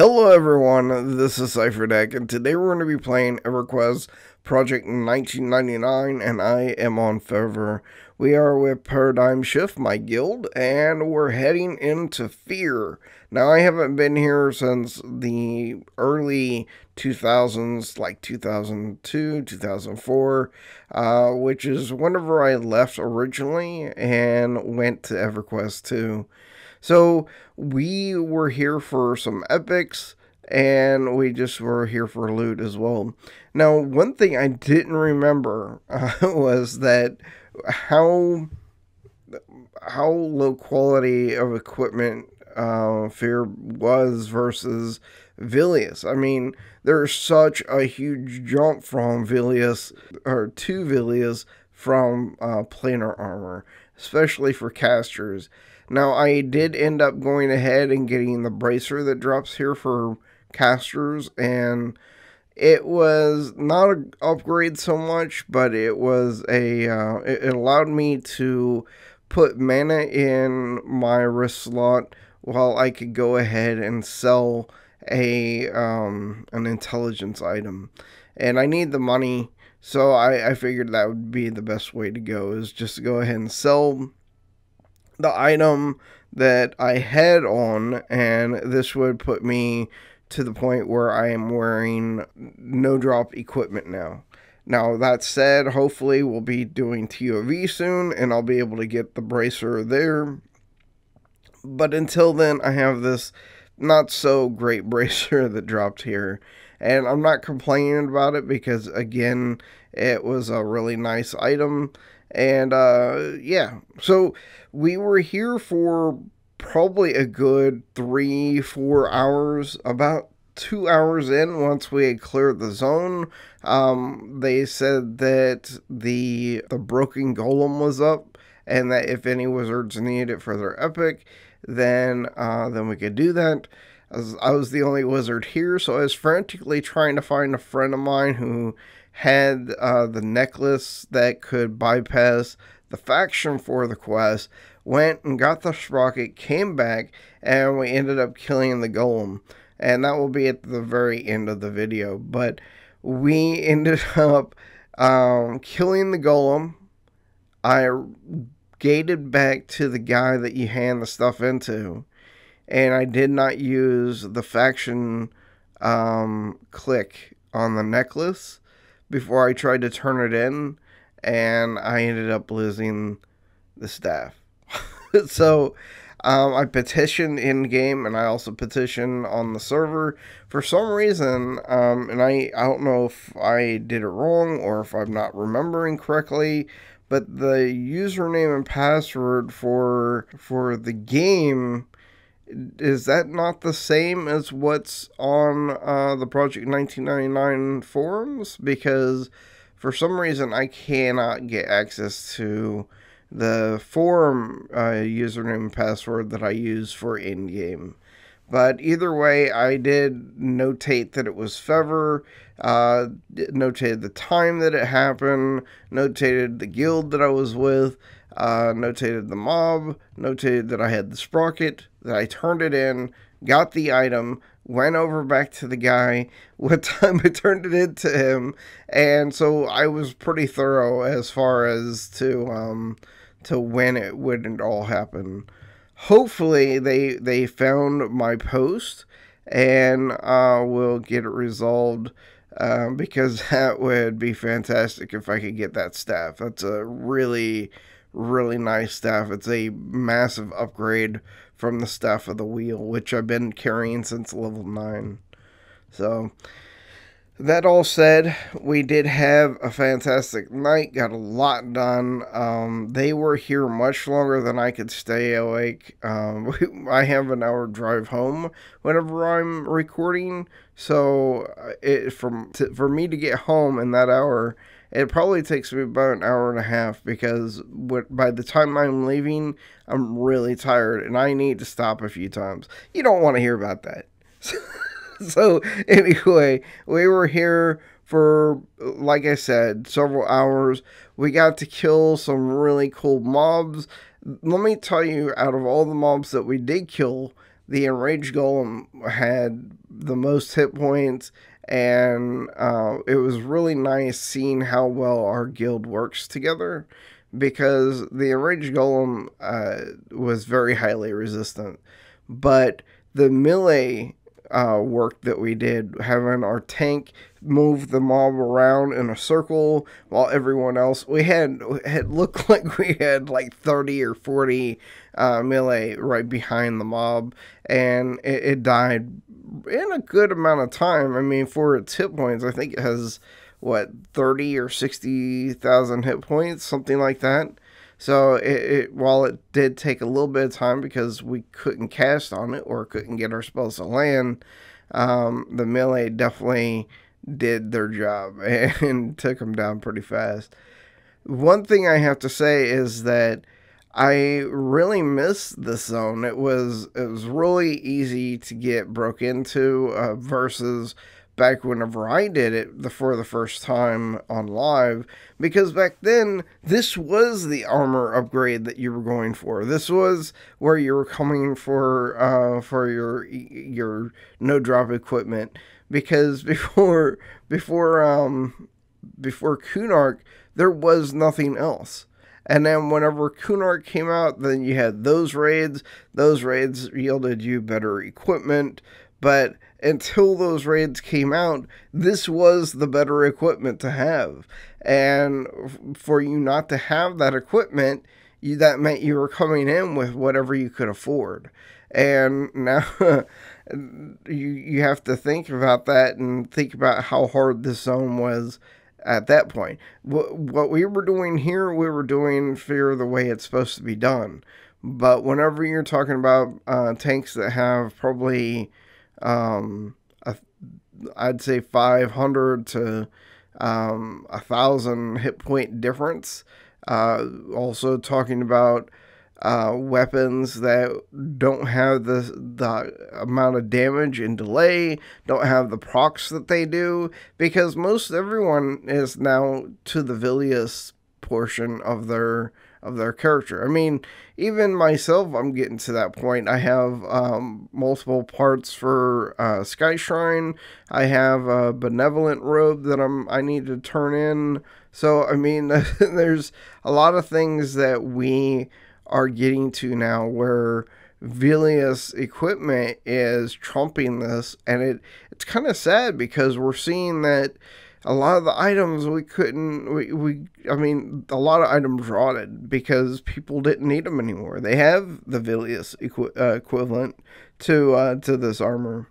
Hello everyone, this is Cipher Dec, and today we're going to be playing EverQuest Project 1999, and I am on Fever. We are with Paradigm Shift, my guild, and we're heading into Fear. Now, I haven't been here since the early 2000s, like 2002, 2004, uh, which is whenever I left originally and went to EverQuest 2. So we were here for some epics and we just were here for loot as well. Now, one thing I didn't remember uh, was that how how low quality of equipment uh, Fear was versus Velious. I mean, there's such a huge jump from Velious or to Velious from uh, planar armor, especially for casters. Now, I did end up going ahead and getting the bracer that drops here for casters, and it was not an upgrade so much, but it was a, uh, it allowed me to put mana in my wrist slot while I could go ahead and sell a um, an intelligence item. And I need the money, so I, I figured that would be the best way to go is just go ahead and sell the item that I had on, and this would put me to the point where I am wearing no drop equipment now. Now, that said, hopefully we'll be doing TOV soon, and I'll be able to get the bracer there. But until then, I have this not so great bracer that dropped here. And I'm not complaining about it because, again, it was a really nice item and uh, yeah, so we were here for probably a good three, four hours, about two hours in once we had cleared the zone. Um, they said that the the broken golem was up and that if any wizards needed it for their epic then uh, then we could do that. Was, I was the only wizard here so i was frantically trying to find a friend of mine who had uh, the necklace that could bypass the faction for the quest, went and got the sprocket, came back, and we ended up killing the golem. And that will be at the very end of the video. But we ended up um, killing the golem. I gated back to the guy that you hand the stuff into. And I did not use the faction um, click on the necklace before I tried to turn it in, and I ended up losing the staff. so um, I petitioned in game, and I also petitioned on the server for some reason. Um, and I I don't know if I did it wrong or if I'm not remembering correctly. But the username and password for for the game is that not the same as what's on uh, the Project 1999 forums? Because for some reason I cannot get access to the forum uh, username and password that I use for in game. But either way, I did notate that it was Fever, uh, notated the time that it happened, notated the guild that I was with, uh, notated the mob, notated that I had the sprocket, that I turned it in, got the item, went over back to the guy, what time I turned it into him, and so I was pretty thorough as far as to um, to when it wouldn't all happen. Hopefully they they found my post and uh, will get it resolved. Um, because that would be fantastic if I could get that staff. That's a really, really nice staff. It's a massive upgrade from the staff of the wheel, which I've been carrying since level 9. So, that all said, we did have a fantastic night, got a lot done. Um, they were here much longer than I could stay awake. Um, I have an hour drive home whenever I'm recording, so uh, it, from to, for me to get home in that hour, it probably takes me about an hour and a half because by the time I'm leaving, I'm really tired and I need to stop a few times. You don't want to hear about that. so, anyway, we were here for, like I said, several hours. We got to kill some really cool mobs. Let me tell you, out of all the mobs that we did kill, the Enraged Golem had the most hit points, and uh, it was really nice seeing how well our guild works together because the enraged golem uh, was very highly resistant, but the melee uh, work that we did, having our tank move the mob around in a circle while everyone else we had it looked like we had like 30 or 40 uh, melee right behind the mob and it, it died in a good amount of time. I mean for its hit points i think it has what 30 or 60,000 hit points something like that so it, it, while it did take a little bit of time because we couldn't cast on it or couldn't get our spells to land, um, the melee definitely did their job and took them down pretty fast. One thing I have to say is that I really missed the zone. It was it was really easy to get broke into uh, versus back whenever I did it the, for the first time on live because back then this was the armor upgrade that you were going for. This was where you were coming for uh, for your your no drop equipment because before before um before Kunark there was nothing else. And then whenever Kunark came out, then you had those raids. Those raids yielded you better equipment, but until those raids came out, this was the better equipment to have. And for you not to have that equipment, you, that meant you were coming in with whatever you could afford. And now you you have to think about that and think about how hard this zone was at that point. What, what we were doing here, we were doing Fear the way it's supposed to be done. But whenever you're talking about uh, tanks that have probably um, I'd say 500 to um, a thousand hit point difference. Uh, also talking about uh, weapons that don't have the the amount of damage and delay, don't have the procs that they do, because most everyone is now to the Velious portion of their of their character. I mean, even myself, I'm getting to that point. I have um, multiple parts for uh, Sky Shrine. I have a benevolent robe that I'm I need to turn in. So I mean, there's a lot of things that we are getting to now where Velious equipment is trumping this, and it it's kind of sad because we're seeing that a lot of the items we couldn't we, we i mean a lot of items rotted because people didn't need them anymore. They have the Velious equi- uh, equivalent to uh, to this armor.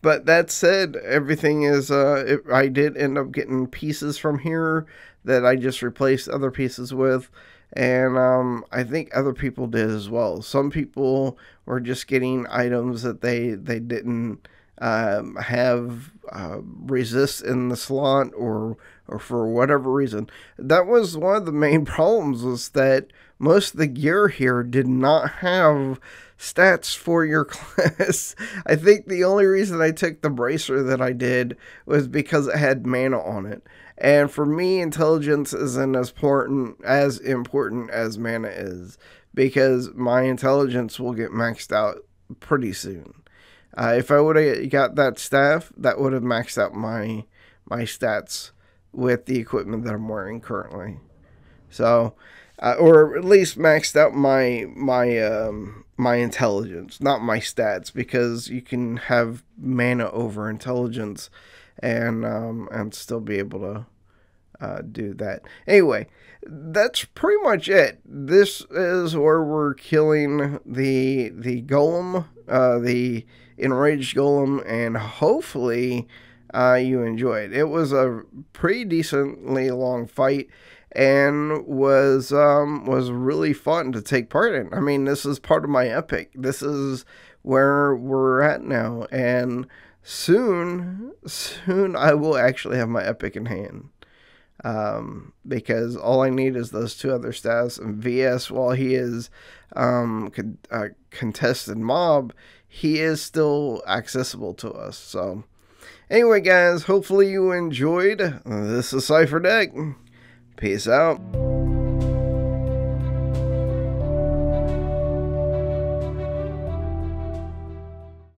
But that said everything is uh it, i did end up getting pieces from here that i just replaced other pieces with. And um, I think other people did as well. Some people were just getting items that they they didn't um, have uh, resist in the slot or or for whatever reason. That was one of the main problems was that most of the gear here did not have stats for your class. I think the only reason I took the bracer that I did was because it had mana on it. And for me, intelligence isn't as important as important as mana is because my intelligence will get maxed out pretty soon. Uh, if I would have got that staff, that would have maxed out my my stats with the equipment that I'm wearing currently. So, uh, or at least maxed out my my um, my intelligence, not my stats, because you can have mana over intelligence, and um, and still be able to uh, do that. Anyway, that's pretty much it. This is where we're killing the the golem, uh, the enraged golem, and hopefully uh, you enjoyed. It was a pretty decently long fight and was um, was really fun to take part in. I mean, this is part of my epic. This is where we're at now, and soon, soon I will actually have my epic in hand. Um, because all I need is those two other stats. And VS, while he is um, con- uh, contested mob, he is still accessible to us. So, anyway, guys, hopefully you enjoyed. This is Cipher Dec. Peace out.